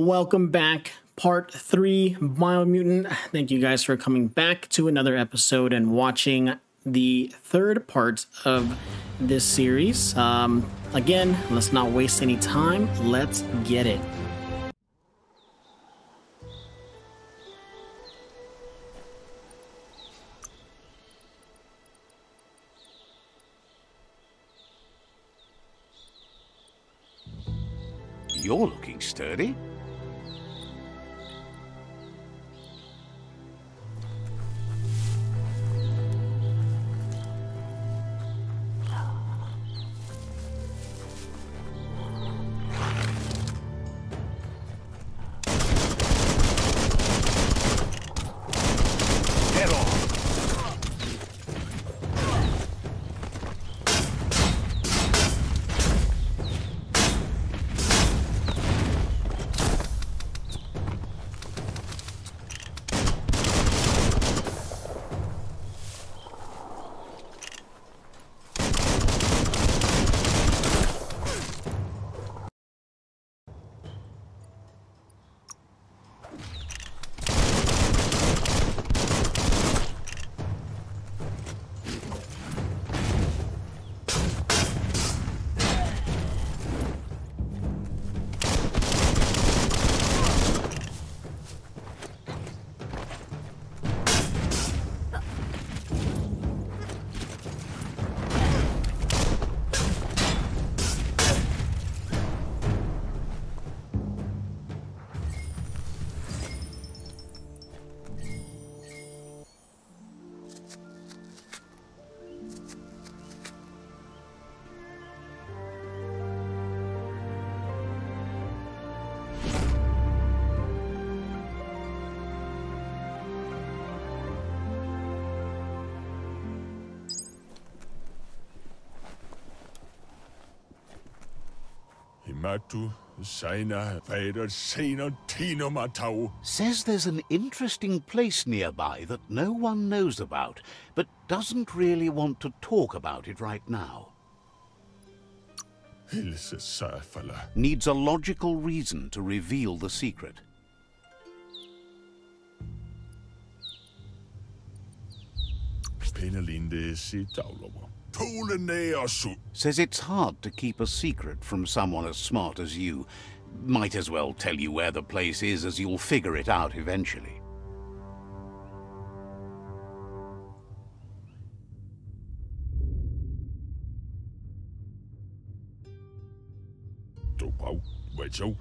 Welcome back. Part three, Biomutant. Thank you guys for coming back to another episode and watching the third part of this series. Um, again, let's not waste any time. Let's get it. You're looking sturdy. Himatu, Saina, Vader, Tina Matau. Says there's an interesting place nearby that no one knows about, but doesn't really want to talk about it right now. Needs a logical reason to reveal the secret. Penelinde si Taulomo. Tole su. Says it's hard to keep a secret from someone as smart as you. Might as well tell you where the place is as you'll figure it out eventually. Topau, Wecho,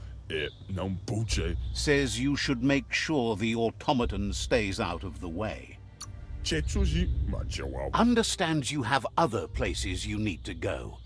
non puce. Says you should make sure the automaton stays out of the way. Understands you have other places you need to go.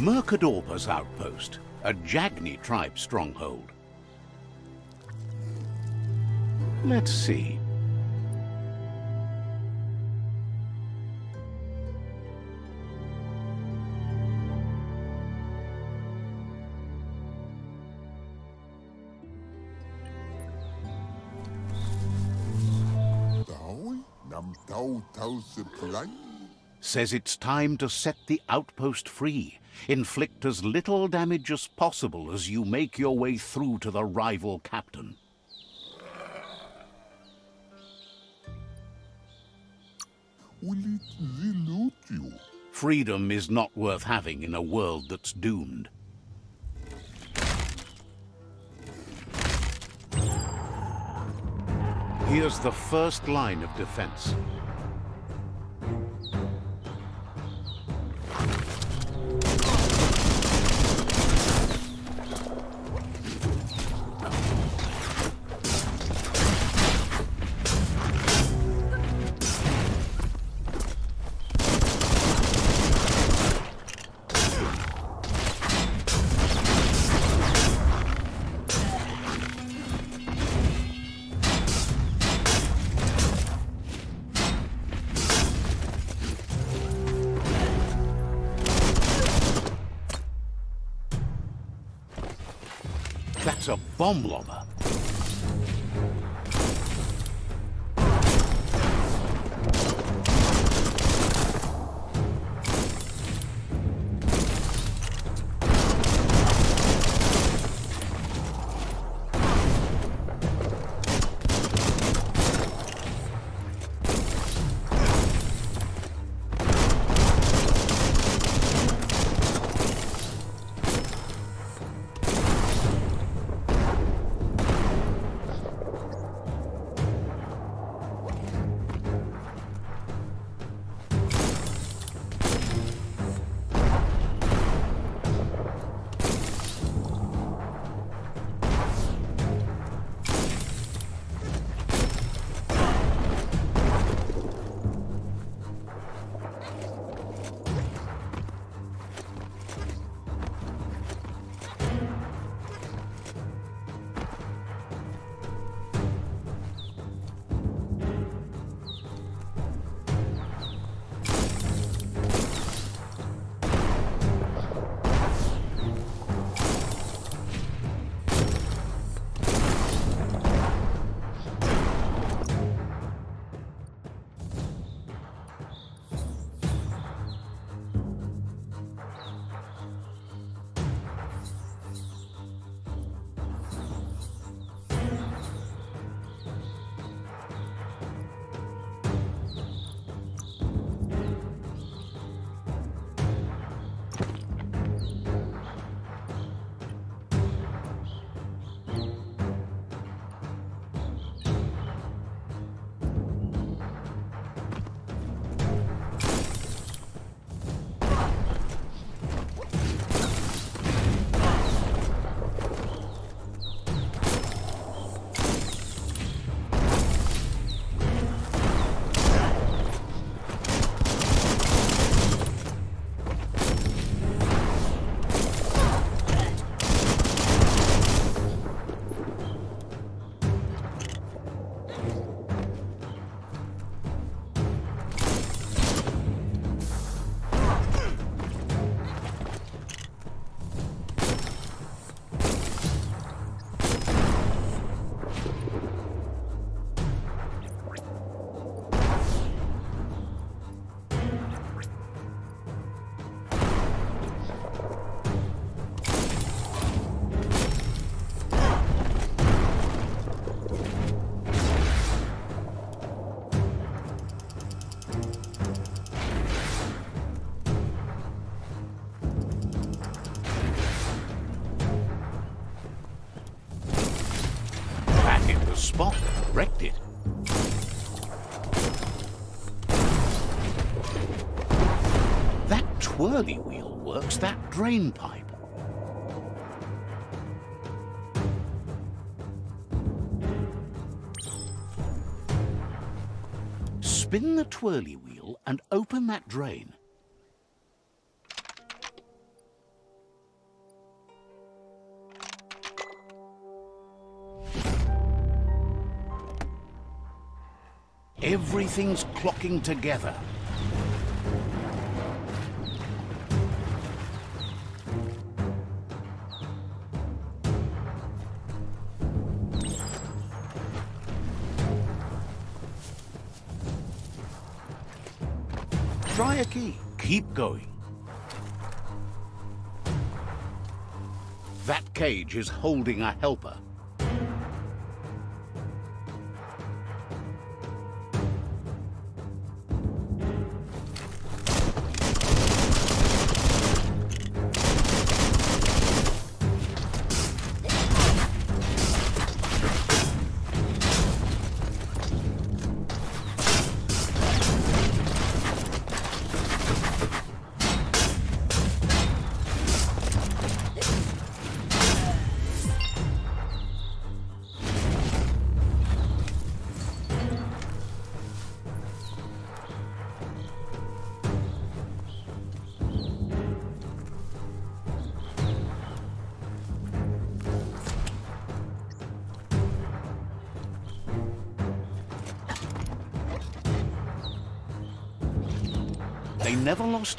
Mercadorpa's outpost, a Jagni tribe stronghold. Let's see. Says it's time to set the outpost free. Inflict as little damage as possible as you make your way through to the rival captain. Will it delude you? Freedom is not worth having in a world that's doomed. Here's the first line of defense. That's a bomb lobber. That twirly wheel works that drain pipe. Spin the twirly wheel and open that drain. Everything's clocking together. Keep going. That cage is holding a helper.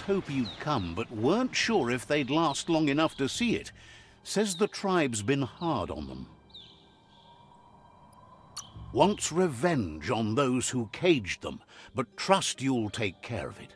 Hope you'd come, but weren't sure if they'd last long enough to see it. Says the tribe's been hard on them. Wants revenge on those who caged them, but trust you'll take care of it.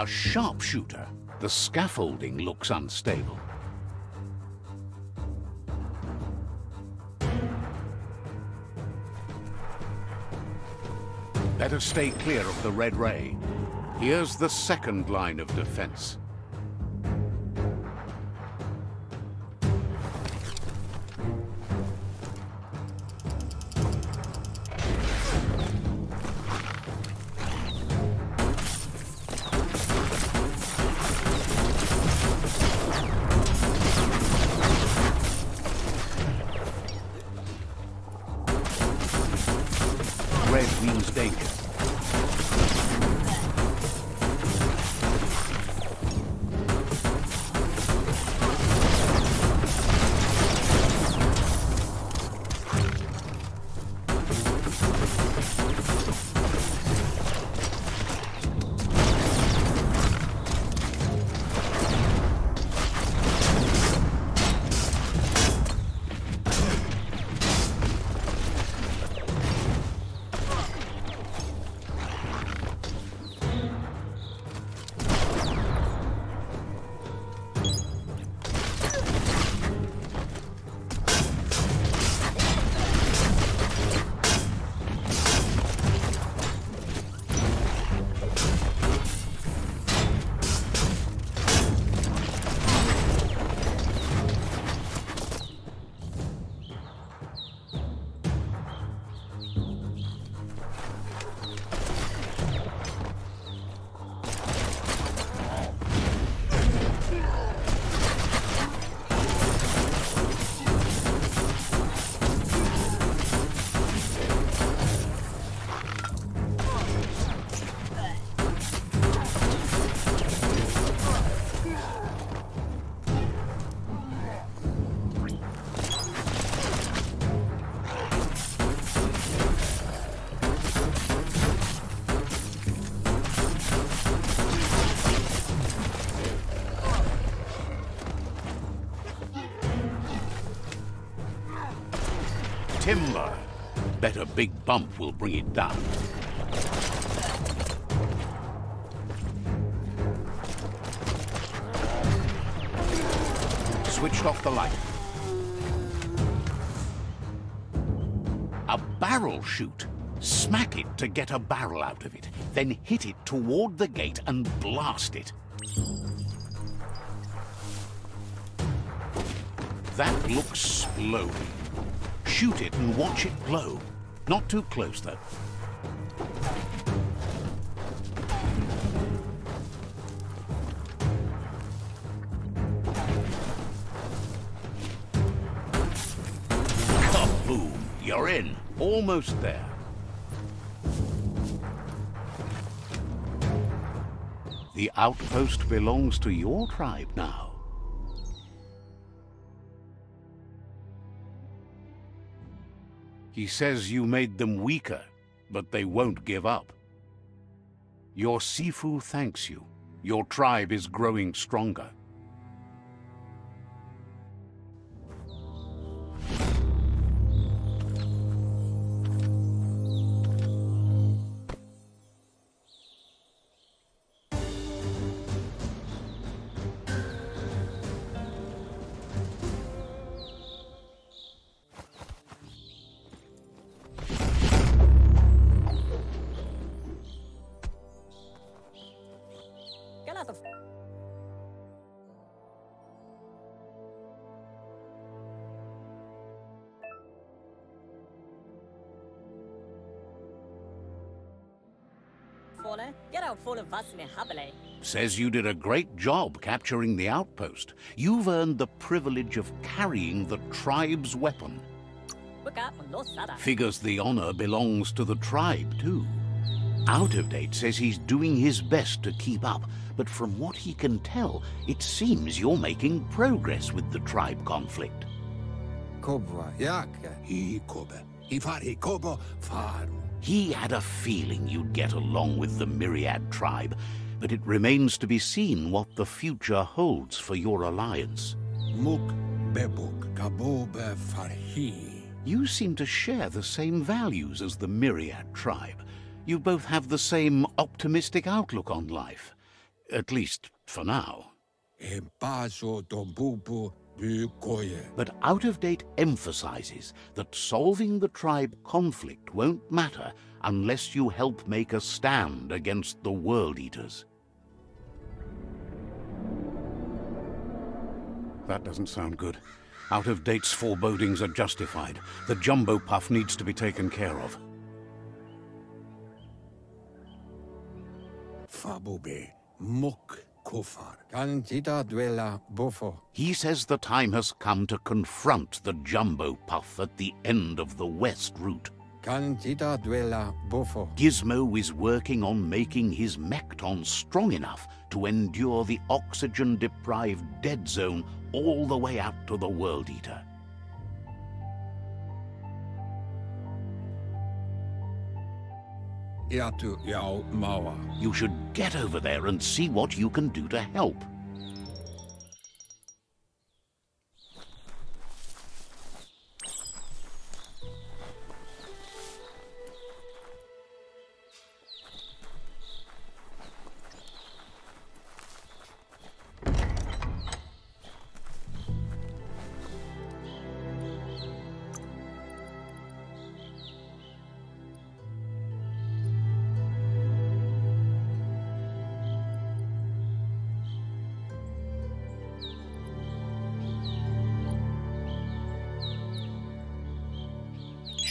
A sharpshooter. The scaffolding looks unstable. Better stay clear of the red ray. Here's the second line of defense. A big bump will bring it down. Switched off the light. A barrel shoot. Smack it to get a barrel out of it. Then hit it toward the gate and blast it. That looks slow. Shoot it and watch it glow. Not too close, though. Kaboom! You're in. Almost there. The outpost belongs to your tribe now. He says you made them weaker, but they won't give up. Your Sifu thanks you. Your tribe is growing stronger. Says you did a great job capturing the outpost. You've earned the privilege of carrying the tribe's weapon. Buka lo sada. Figures the honor belongs to the tribe, too. Out of Date says he's doing his best to keep up, but from what he can tell, it seems you're making progress with the tribe conflict. Kobwa, jak? Hi kobe. Ifari kobo faru. He had a feeling you'd get along with the Myriad tribe, but it remains to be seen what the future holds for your alliance. Muk bebuk kabobe farhi. You seem to share the same values as the Myriad tribe. You both have the same optimistic outlook on life. At least, for now. Empaso dombubu. But Out of Date emphasizes that solving the tribe conflict won't matter unless you help make a stand against the World Eaters. That doesn't sound good. Out of Date's forebodings are justified. The Jumbo Puff needs to be taken care of. Fabube. Muk kofar. Cantita duela bofo. He says the time has come to confront the Jumbo Puff at the end of the West Route. Cantita duela bofo. Gizmo is working on making his Mekton strong enough to endure the oxygen-deprived dead zone all the way out to the World Eater. Mawa. You should get over there and see what you can do to help.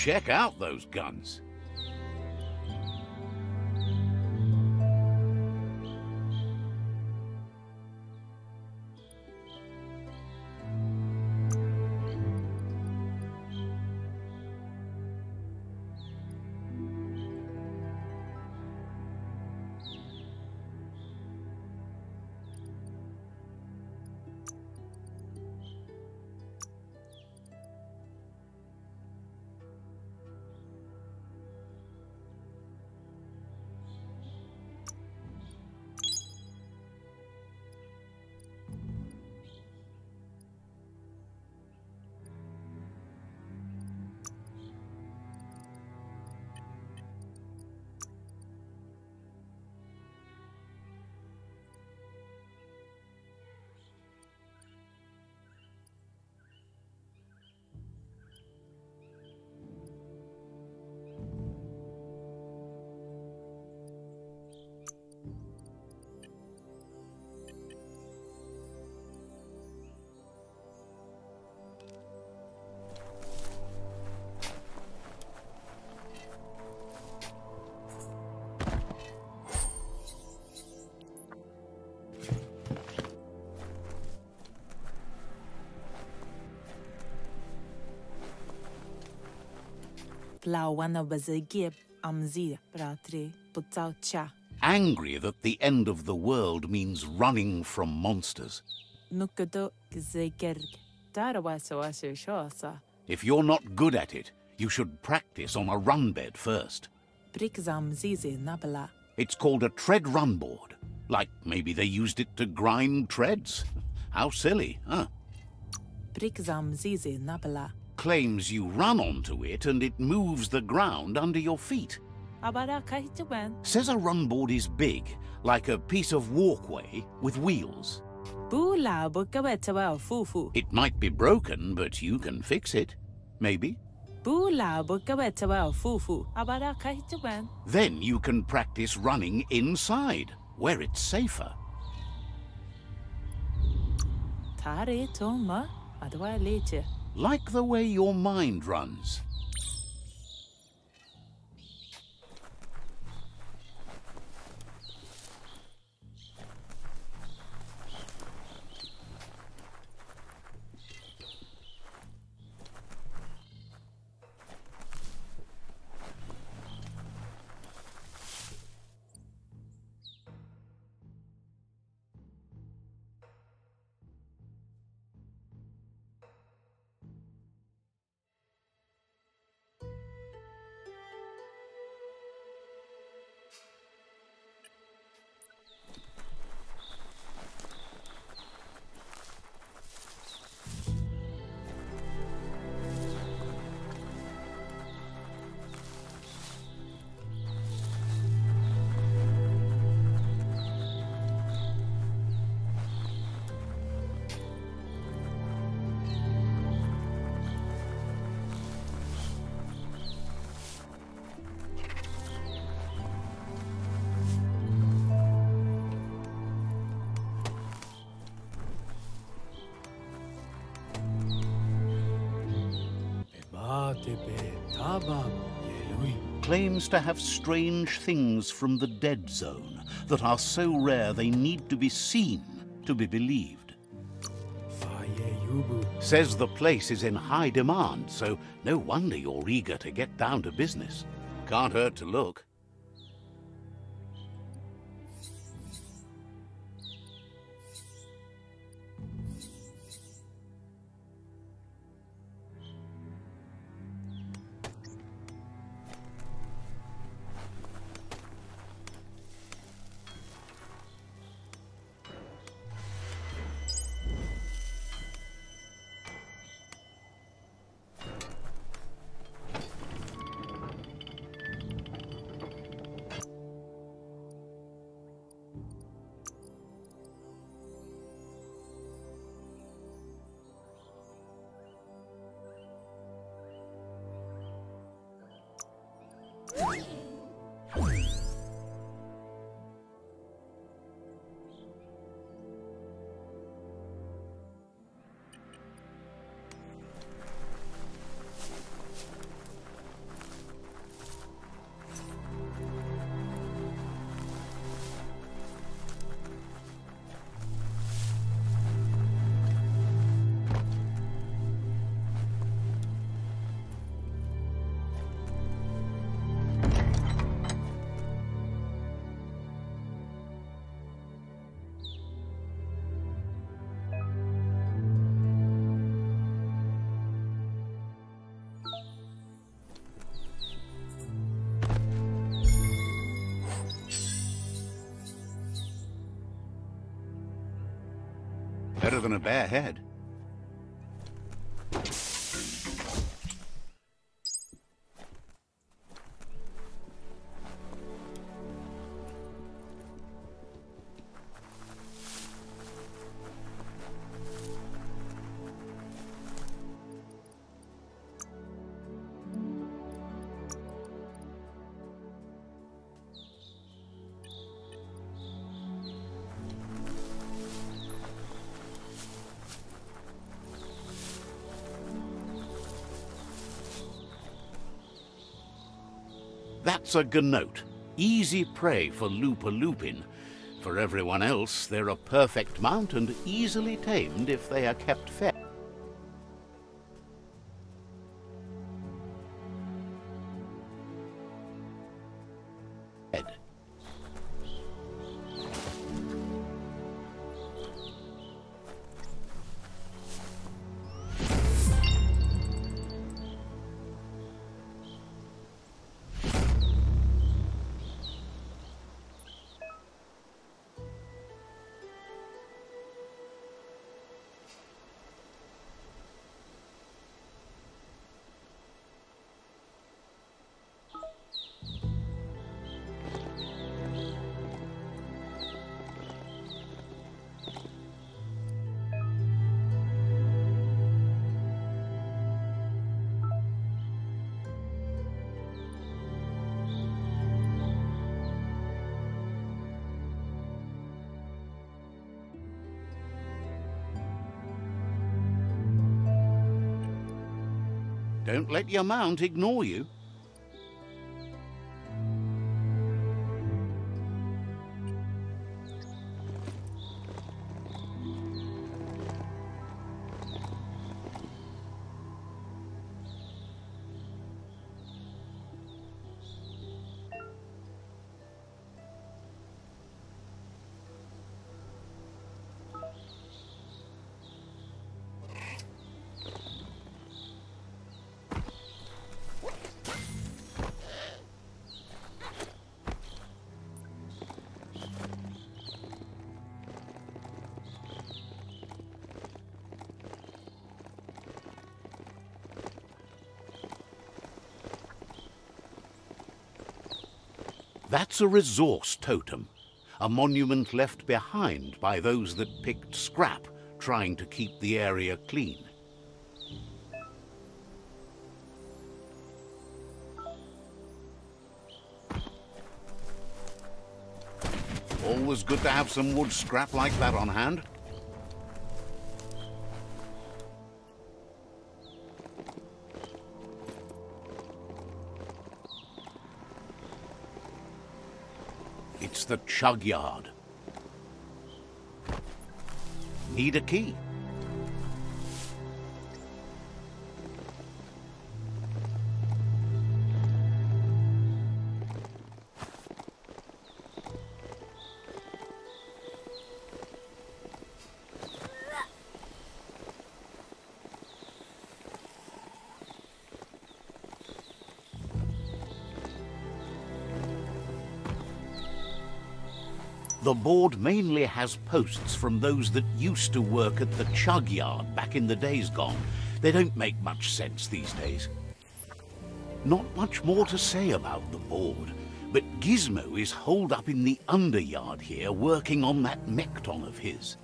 Check out those guns. Plawana bazagib amzi bratri putzao cha. Angry that the end of the world means running from monsters. Gzegerg. If you're not good at it, you should practice on a run bed first. Nabala. It's called a tread run board. Like maybe they used it to grind treads. How silly, huh? Nabala. Claims you run onto it and it moves the ground under your feet. Says a run board is big, like a piece of walkway with wheels. Bula bukawetawa fufu. It might be broken, but you can fix it. Maybe. Bula bukawetawa fufu. Abara kahituban. Then you can practice running inside, where it's safer. Toma. Adwa leche. Like the way your mind runs. Claims to have strange things from the dead zone that are so rare they need to be seen to be believed. Says the place is in high demand, so no wonder you're eager to get down to business. Can't hurt to look. Than a bare head. That's a Gnoat. Easy prey for Lupa Lupin. For everyone else, they're a perfect mount and easily tamed if they are kept fed. Let your mount ignore you. That's a resource totem, a monument left behind by those that picked scrap, trying to keep the area clean. Always good to have some wood scrap like that on hand. The chug yard. Need a key? The board mainly has posts from those that used to work at the chug yard back in the days gone. They don't make much sense these days. Not much more to say about the board, but Gizmo is holed up in the underyard here working on that Mekton of his.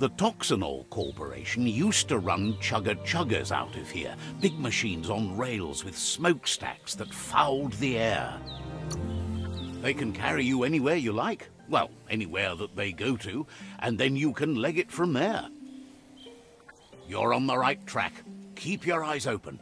The Toxanol Corporation used to run chugger chuggers out of here, big machines on rails with smokestacks that fouled the air. They can carry you anywhere you like. Anywhere that they go to, and then you can leg it from there. You're on the right track. Keep your eyes open.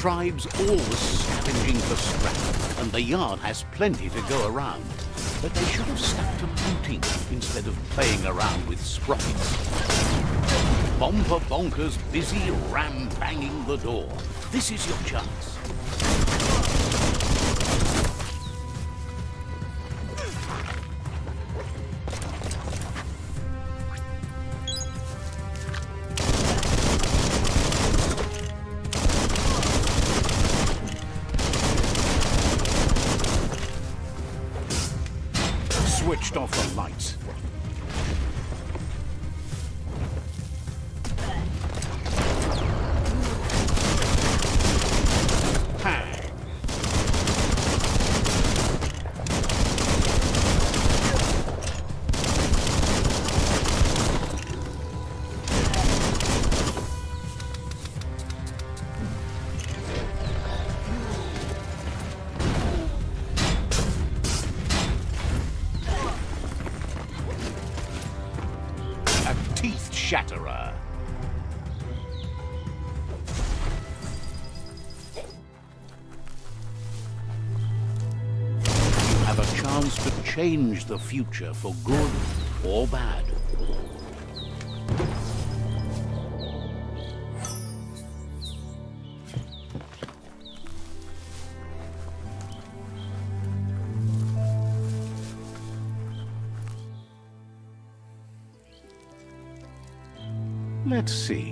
Tribes always scavenging for scrap, and the yard has plenty to go around. But they should have stuck to looting instead of playing around with sprockets. Bomber Bonkers busy ram-banging the door. This is your chance. Change the future for good or bad. Let's see.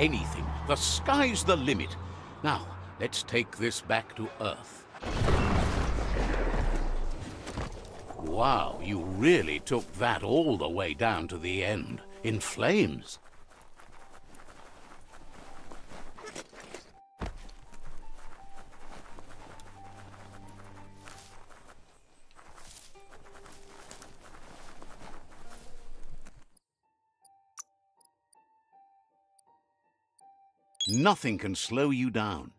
Anything. The sky's the limit. Now, let's take this back to Earth. Wow, you really took that all the way down to the end. In flames. Nothing can slow you down.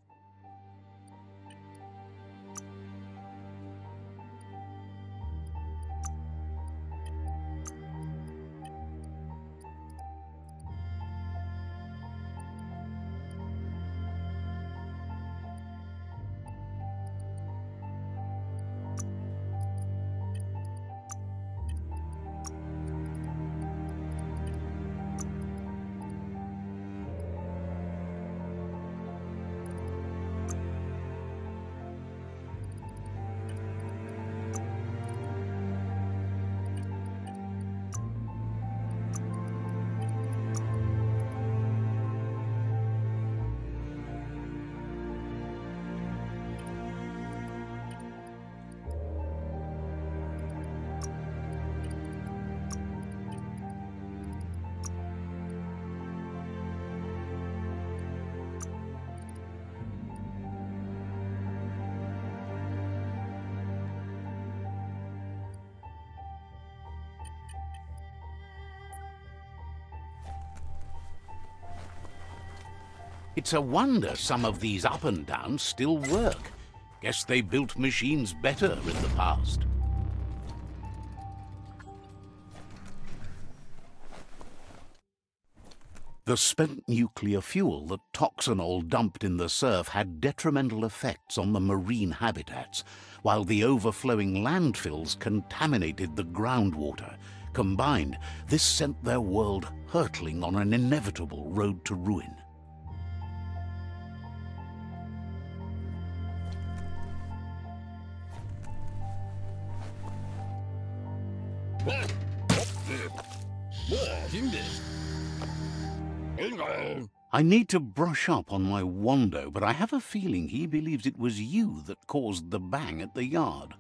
It's a wonder some of these up and downs still work. Guess they built machines better in the past. The spent nuclear fuel that Toxanol dumped in the surf had detrimental effects on the marine habitats, while the overflowing landfills contaminated the groundwater. Combined, this sent their world hurtling on an inevitable road to ruin. I need to brush up on my Wando, but I have a feeling he believes it was you that caused the bang at the yard.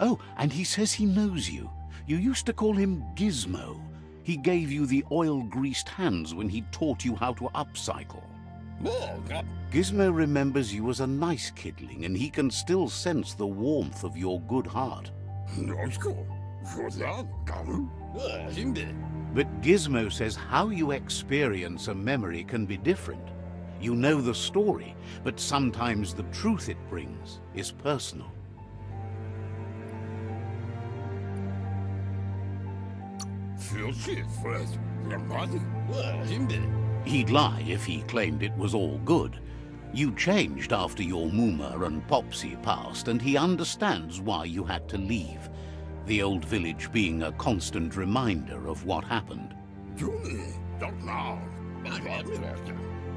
Oh, and he says he knows you. You used to call him Gizmo. He gave you the oil-greased hands when he taught you how to upcycle. Gizmo remembers you as a nice kidling, and he can still sense the warmth of your good heart. But Gizmo says how you experience a memory can be different. You know the story, but sometimes the truth it brings is personal. He'd lie if he claimed it was all good. You changed after your Muma and Popsy passed, and he understands why you had to leave. The old village being a constant reminder of what happened.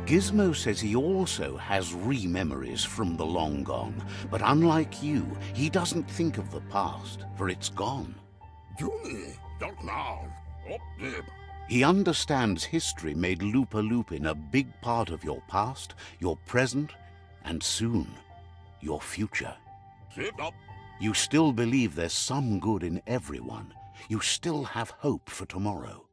Gizmo says he also has re-memories from the long gone, but unlike you, he doesn't think of the past, for it's gone. He understands history made Lupa Lupin a big part of your past, your present, and soon, your future. You still believe there's some good in everyone. You still have hope for tomorrow.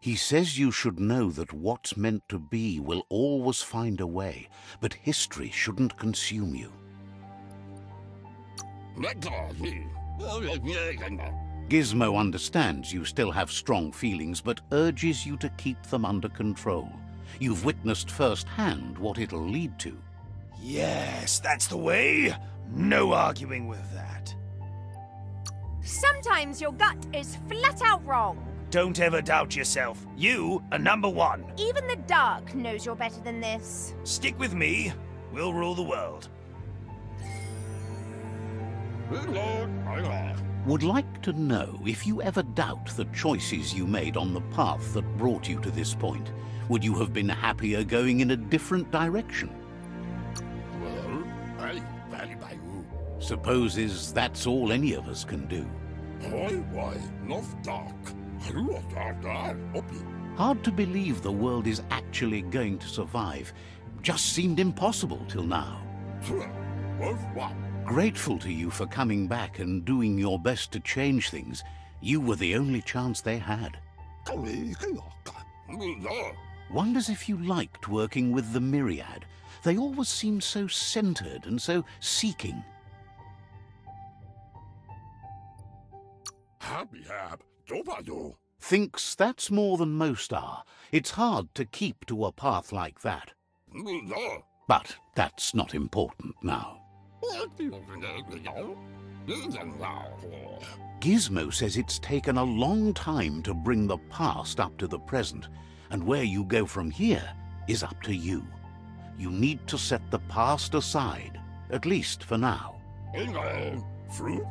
He says you should know that what's meant to be will always find a way, but history shouldn't consume you. Gizmo understands you still have strong feelings, but urges you to keep them under control. You've witnessed firsthand what it'll lead to. Yes, that's the way. No arguing with that. Sometimes your gut is flat out wrong. Don't ever doubt yourself. You are number one. Even the dark knows you're better than this. Stick with me. We'll rule the world. Would like to know if you ever doubt the choices you made on the path that brought you to this point. Would you have been happier going in a different direction? Supposes that's all any of us can do. Hard to believe the world is actually going to survive. Just seemed impossible till now. Grateful to you for coming back and doing your best to change things. You were the only chance they had. Wonders if you liked working with the Myriad. They always seemed so centered and so seeking. Thinks that's more than most are. It's hard to keep to a path like that. But that's not important now. Gizmo says it's taken a long time to bring the past up to the present, and where you go from here is up to you. You need to set the past aside, at least for now. Fruit,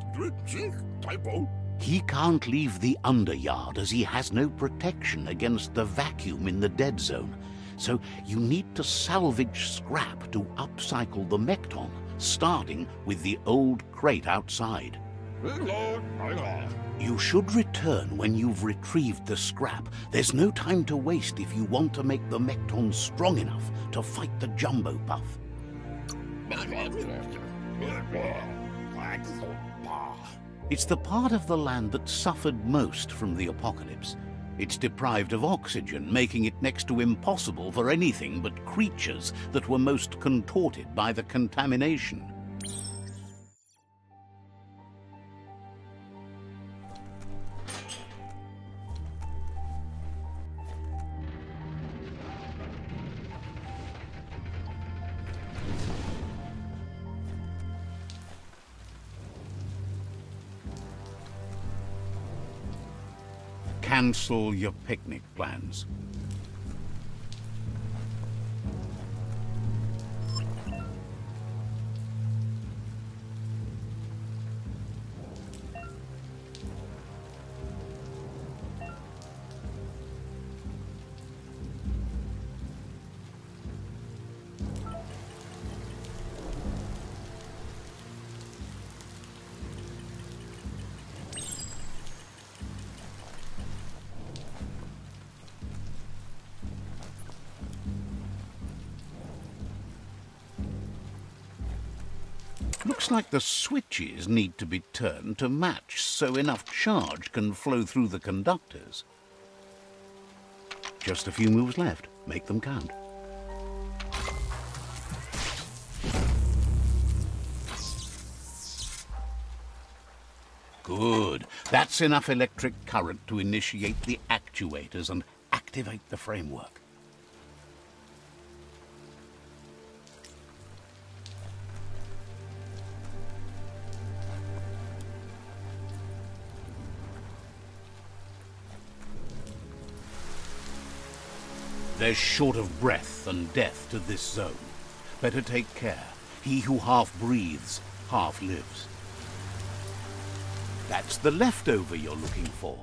drink, typo. He can't leave the underyard as he has no protection against the vacuum in the dead zone. So you need to salvage scrap to upcycle the Mekton, starting with the old crate outside. You should return when you've retrieved the scrap. There's no time to waste if you want to make the Mekton strong enough to fight the Jumbo Puff. It's the part of the land that suffered most from the apocalypse. It's deprived of oxygen, making it next to impossible for anything but creatures that were most contorted by the contamination. Cancel your picnic plans. Like the switches need to be turned to match so enough charge can flow through the conductors. Just a few moves left. Make them count. Good. That's enough electric current to initiate the actuators and activate the framework. There's short of breath and death to this zone. Better take care. He who half breathes, half lives. That's the leftover you're looking for.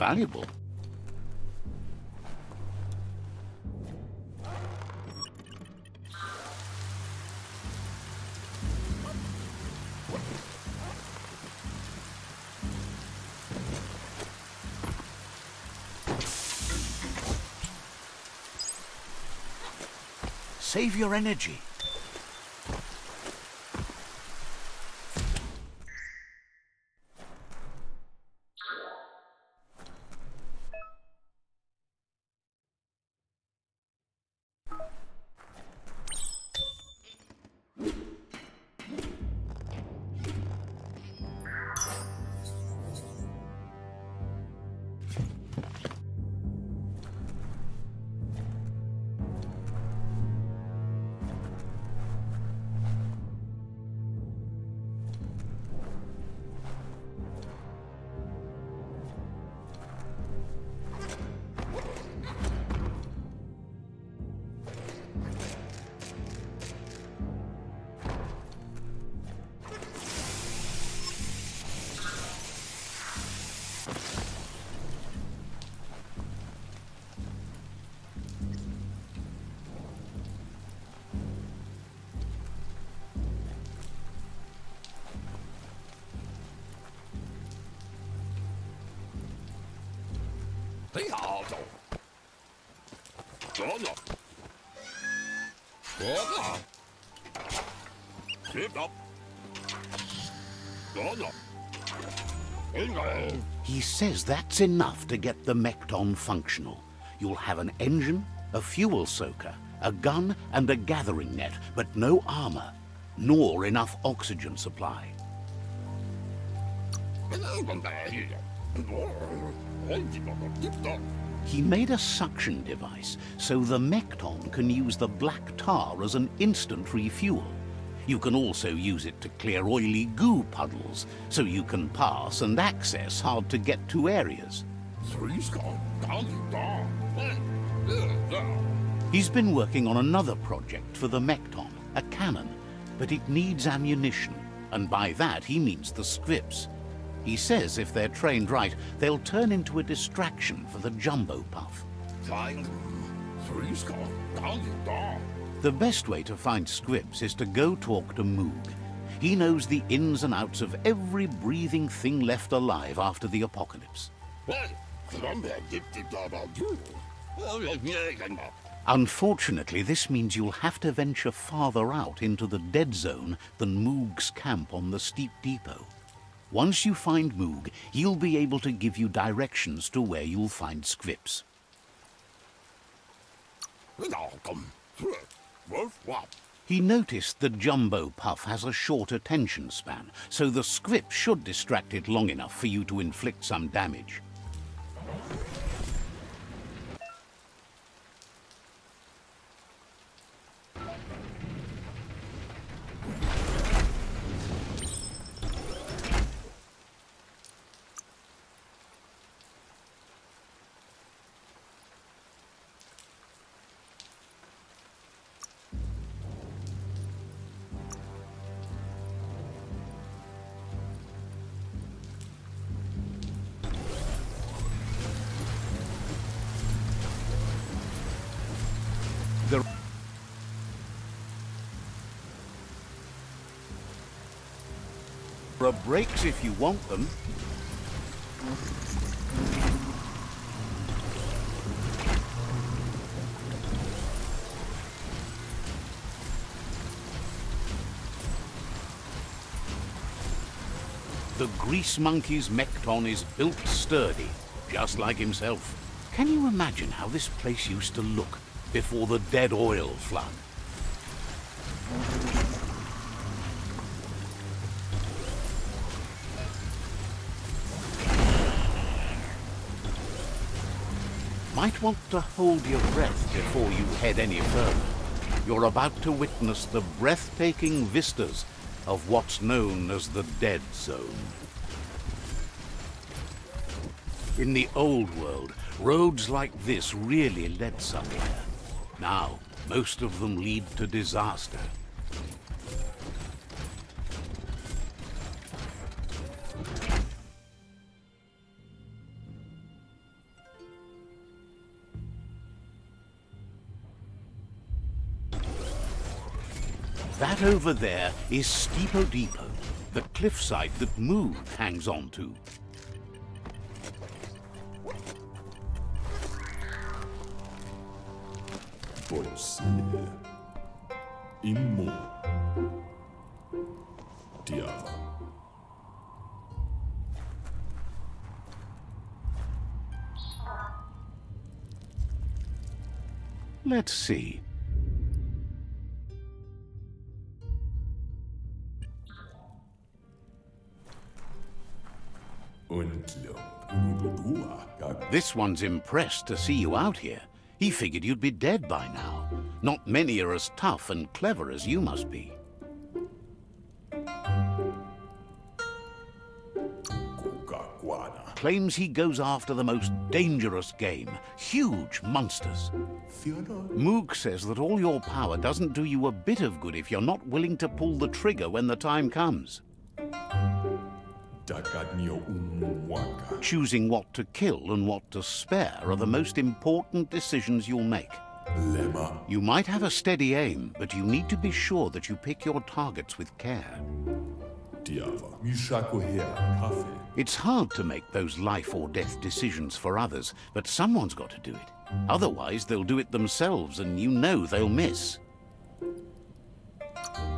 Valuable. Save your energy. He says that's enough to get the Mekton functional. You'll have an engine, a fuel soaker, a gun, and a gathering net, but no armor, nor enough oxygen supply. He made a suction device so the Mekton can use the black tar as an instant refuel. You can also use it to clear oily goo puddles, so you can pass and access hard-to-get-to areas. He's been working on another project for the Mekton, a cannon, but it needs ammunition, and by that he means the scripts. He says if they're trained right, they'll turn into a distraction for the Jumbo Puff. The best way to find Scripps is to go talk to Moog. He knows the ins and outs of every breathing thing left alive after the apocalypse. Unfortunately, this means you'll have to venture farther out into the dead zone than Moog's camp on the Steepo Depot. Once you find Moog, he'll be able to give you directions to where you'll find Scripps. He noticed the Jumbo Puff has a short attention span, so the script should distract it long enough for you to inflict some damage. Brakes if you want them. The Grease Monkey's Mekton is built sturdy, just like himself. Can you imagine how this place used to look before the dead oil flood? Want to hold your breath before you head any further. You're about to witness the breathtaking vistas of what's known as the Dead Zone. In the old world, roads like this really led somewhere. Now, most of them lead to disaster. That over there is Steepo Depot, the cliffside that Moog hangs on to. Possibile. Immo. Diava. Let's see. This one's impressed to see you out here. He figured you'd be dead by now. Not many are as tough and clever as you must be. Claims he goes after the most dangerous game, huge monsters. Moog says that all your power doesn't do you a bit of good if you're not willing to pull the trigger when the time comes. Choosing what to kill and what to spare are the most important decisions you'll make. Lema. You might have a steady aim, but you need to be sure that you pick your targets with care. Tiava. Mishako here, It's hard to make those life or death decisions for others, but someone's got to do it. Otherwise, they'll do it themselves, and you know they'll miss.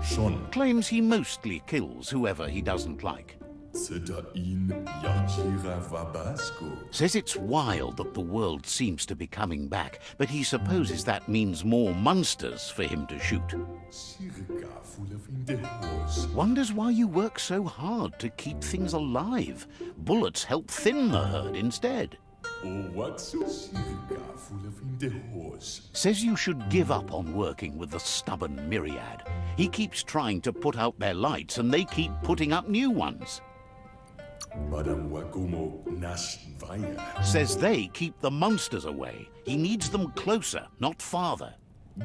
Schon Claims he mostly kills whoever he doesn't like. Zeta in Yachira Vabasco. Says it's wild that the world seems to be coming back, but he supposes that means more monsters for him to shoot. Sirka full of in the horse. Wonders why you work so hard to keep things alive. Bullets help thin the herd instead. O Waxo Sirka full of in the horse. Says you should give up on working with the stubborn Myriad. He keeps trying to put out their lights and they keep putting up new ones. Madame Wagomo Nash Vaya. Says they keep the monsters away. He needs them closer, not farther.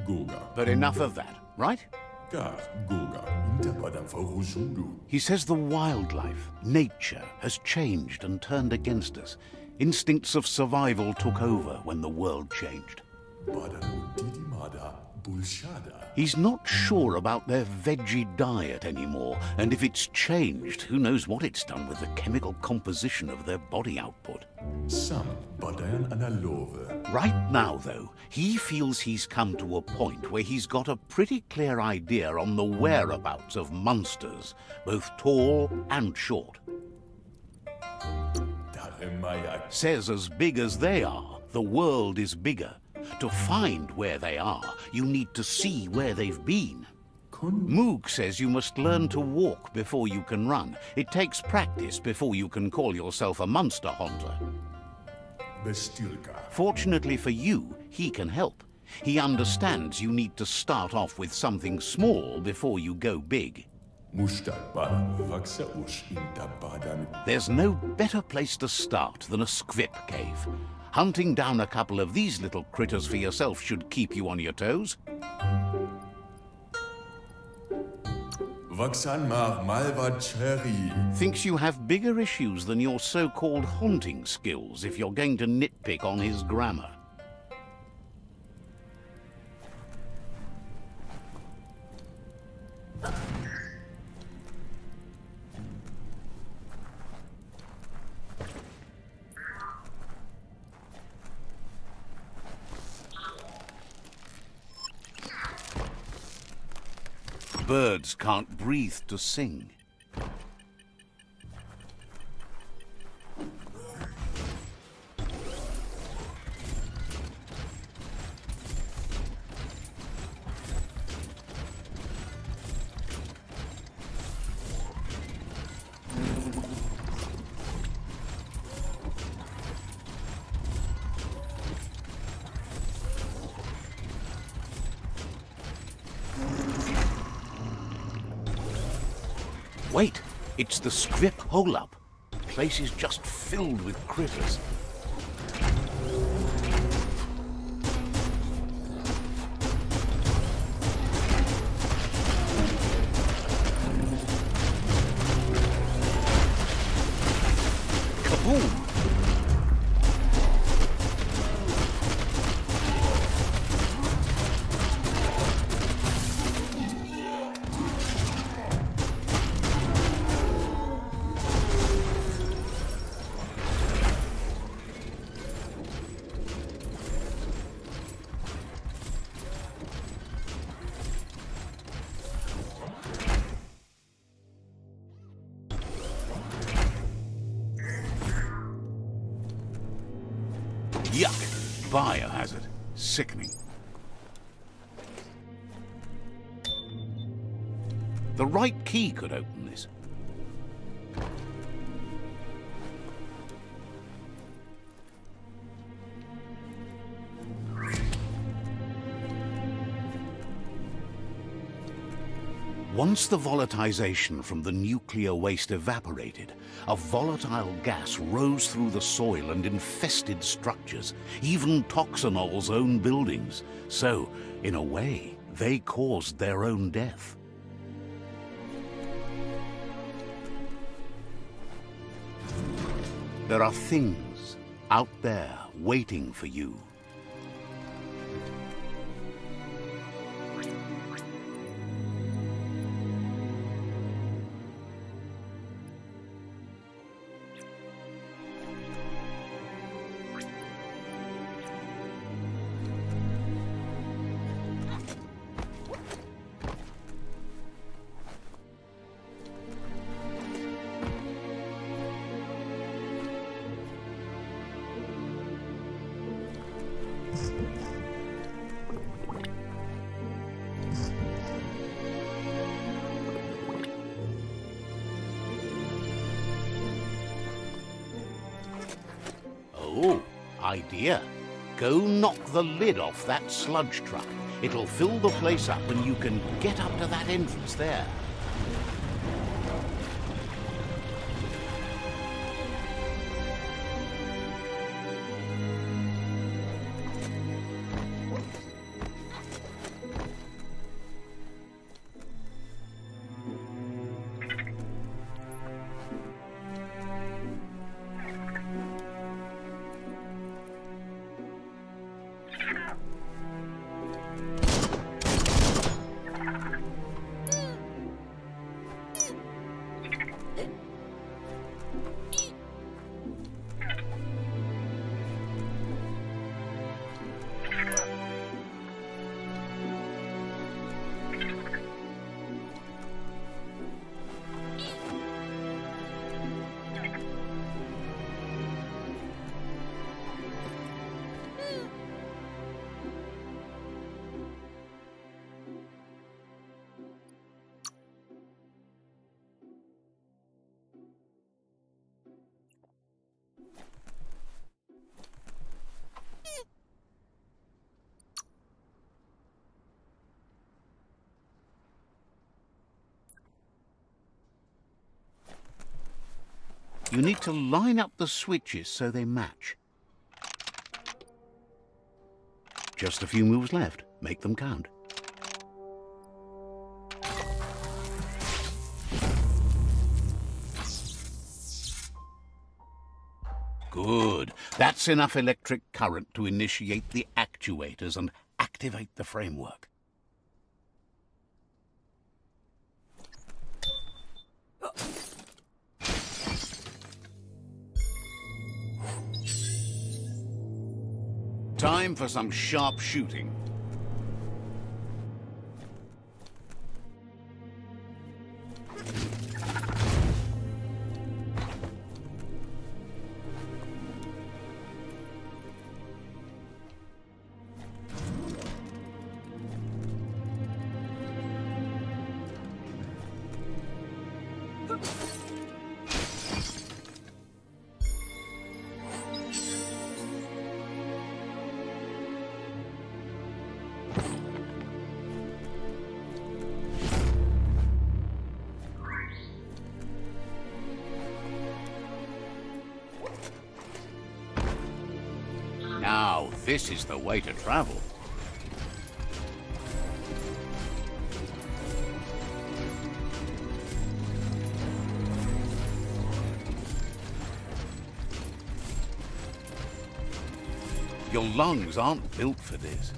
Goga. But enough of that, right? Gar Goga. Inter Madame Faurujundu. He says the wildlife, nature, has changed and turned against us. Instincts of survival took over when the world changed. Badanu Didimada Bulshada. He's not sure about their veggie diet anymore, and if it's changed, who knows what it's done with the chemical composition of their body output. Sam Badayan Analove. Right now, though, he feels he's come to a point where he's got a pretty clear idea on the whereabouts of monsters, both tall and short. Says as big as they are, the world is bigger. To find where they are, you need to see where they've been. Moog says you must learn to walk before you can run. It takes practice before you can call yourself a monster hunter. Fortunately for you, he can help. He understands you need to start off with something small before you go big. Mushtag Bada Vaxa Ush Inta Badan. There's no better place to start than a squip cave. Hunting down a couple of these little critters for yourself should keep you on your toes. Vaxan Mar Malva Cherry. Thinks you have bigger issues than your so-called haunting skills if you're going to nitpick on his grammar. Can't breathe to sing. Script hole-up. The place is just filled with critters. The right key could open this. Once the volatilization from the nuclear waste evaporated, a volatile gas rose through the soil and infested structures, even Toxanol's own buildings. So, in a way, they caused their own death. There are things out there waiting for you. The lid off that sludge truck. It'll fill the place up and you can get up to that entrance there. Yeah. You need to line up the switches so they match. Just a few moves left. Make them count. Good. That's enough electric current to initiate the actuators and activate the framework. For some sharp shooting. This is the way to travel. Your lungs aren't built for this.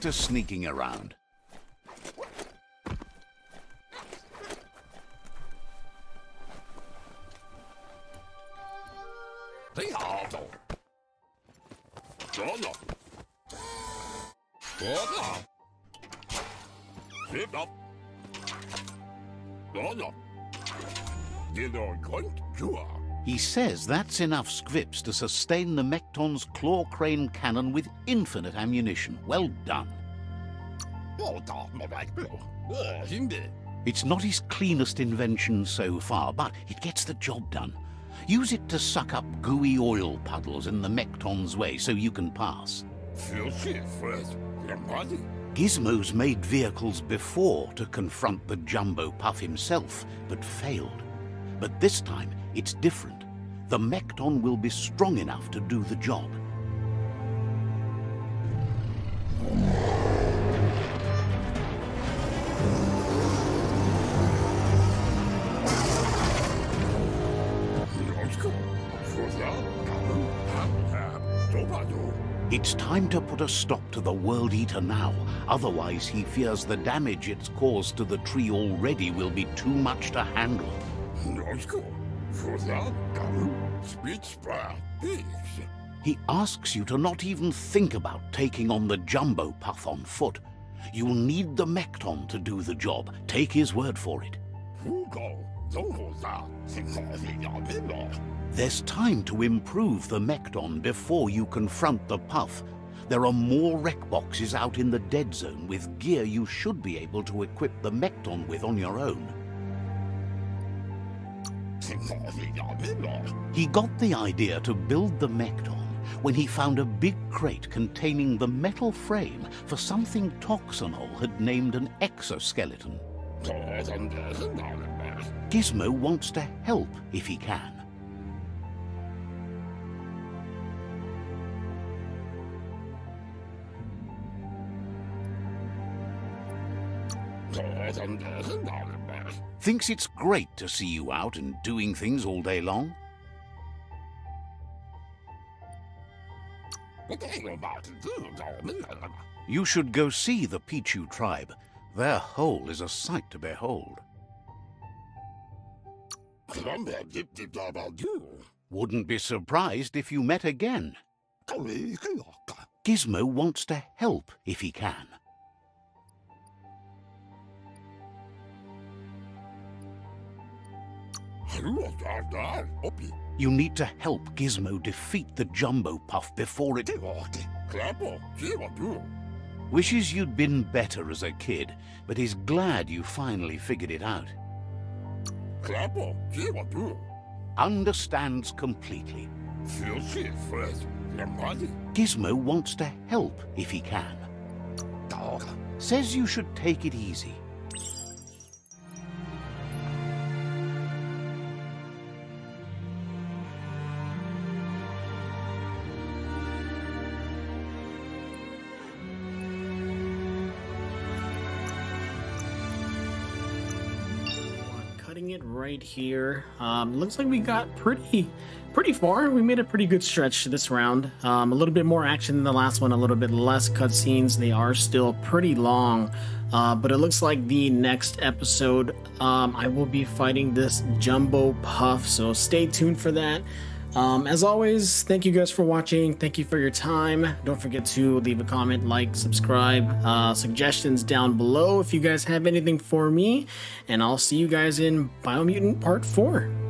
To sneaking around. He says that's enough scripts to sustain the Mekton's claw crane cannon with infinite ammunition. Well done. It's not his cleanest invention so far, but it gets the job done. Use it to suck up gooey oil puddles in the Mekton's way so you can pass. Gizmo's made vehicles before to confront the Jumbo Puff himself, but failed. But this time, It's different. The Mekton will be strong enough to do the job. It's time to put a stop to the World Eater now, otherwise he fears the damage it's caused to the tree already will be too much to handle. He asks you to not even think about taking on the Jumbo Puff on foot. You'll need the Mekton to do the job, take his word for it. There's time to improve the Mekton before you confront the Puff. There are more wreck boxes out in the dead zone with gear you should be able to equip the Mekton with on your own. He got the idea to build the Mekton when he found a big crate containing the metal frame for something Toxanol had named an exoskeleton. Gizmo wants to help if he can. Thinks it's great to see you out and doing things all day long? You should go see the Pitchu tribe. Their hole is a sight to behold. Wouldn't be surprised if you met again. Gizmo wants to help if he can. You need to help Gizmo defeat the Jumbo Puff before it... Wishes you'd been better as a kid, but is glad you finally figured it out. Understands completely. Gizmo wants to help if he can. Says you should take it easy. Right here. Um, looks like we got pretty, pretty far. We made a pretty good stretch this round. Um, a little bit more action than the last one, a little bit less cutscenes. They are still pretty long, uh, but it looks like the next episode, um, I will be fighting this Jumbo Puff. So stay tuned for that. Um, as always, thank you guys for watching. Thank you for your time. Don't forget to leave a comment, like, subscribe, uh, suggestions down below if you guys have anything for me. And I'll see you guys in Biomutant Part 4.